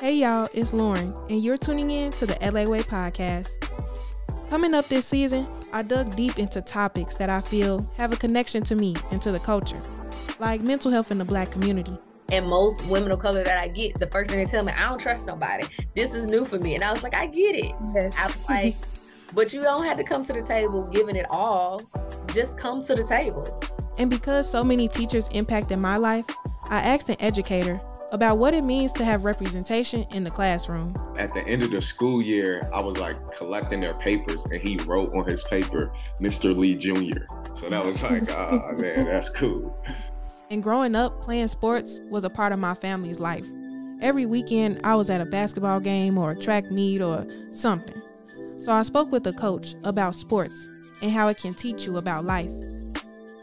Hey y'all, it's Lauren, and you're tuning in to the LA Way podcast. Coming up this season, I dug deep into topics that I feel have a connection to me and to the culture, like mental health in the black community. And most women of color that I get, the first thing they tell me, I don't trust nobody. This is new for me. And I was like, I get it. Yes. I was like, but you don't have to come to the table giving it all. Just come to the table. And because so many teachers impacted my life, I asked an educator about what it means to have representation in the classroom. At the end of the school year, I was like collecting their papers, and he wrote on his paper, Mr. Lee Jr. So that was like, ah, man, that's cool. And growing up, playing sports was a part of my family's life. Every weekend, I was at a basketball game or a track meet or something. So I spoke with a coach about sports and how it can teach you about life.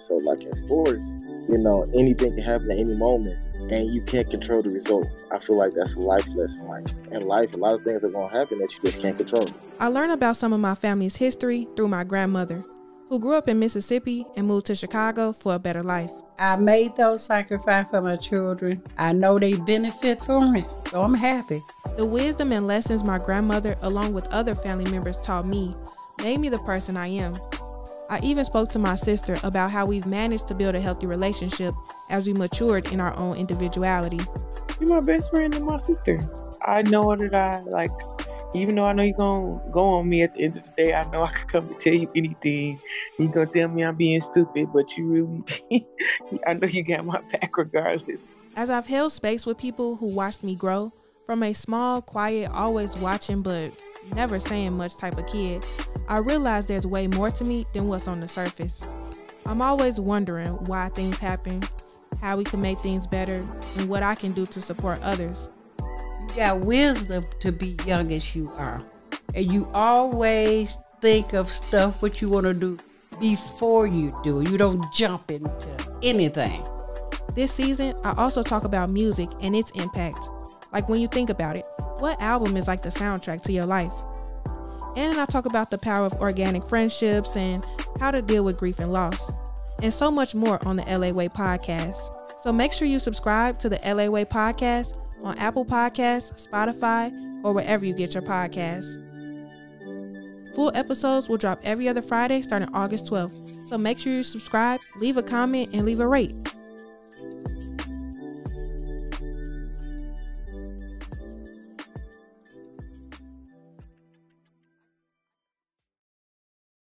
So, like in sports, you know, anything can happen at any moment, and you can't control the result. I feel like that's a life lesson. Like in life, a lot of things are going to happen that you just can't control. I learned about some of my family's history through my grandmother, who grew up in Mississippi and moved to Chicago for a better life. I made those sacrifices for my children. I know they benefit from it, so I'm happy. The wisdom and lessons my grandmother, along with other family members, taught me made me the person I am. I even spoke to my sister about how we've managed to build a healthy relationship as we matured in our own individuality. You're my best friend and my sister. I know that I like, even though I know you're gonna go on me at the end of the day, I know I can come and tell you anything. You're gonna tell me I'm being stupid, but you really, I know you got my back regardless. As I've held space with people who watched me grow, from a small, quiet, always watching but never saying much type of kid, I realize there's way more to me than what's on the surface. I'm always wondering why things happen, how we can make things better, and what I can do to support others. You got wisdom to be young as you are. And you always think of stuff what you want to do before you do. You don't jump into anything. This season, I also talk about music and its impact. Like when you think about it, what album is like the soundtrack to your life? And I talk about the power of organic friendships and how to deal with grief and loss, and so much more on the LA Way podcast. So make sure you subscribe to the LA Way podcast on Apple Podcasts, Spotify, or wherever you get your podcasts. Full episodes will drop every other Friday starting August 12th. So make sure you subscribe, leave a comment, and leave a rate.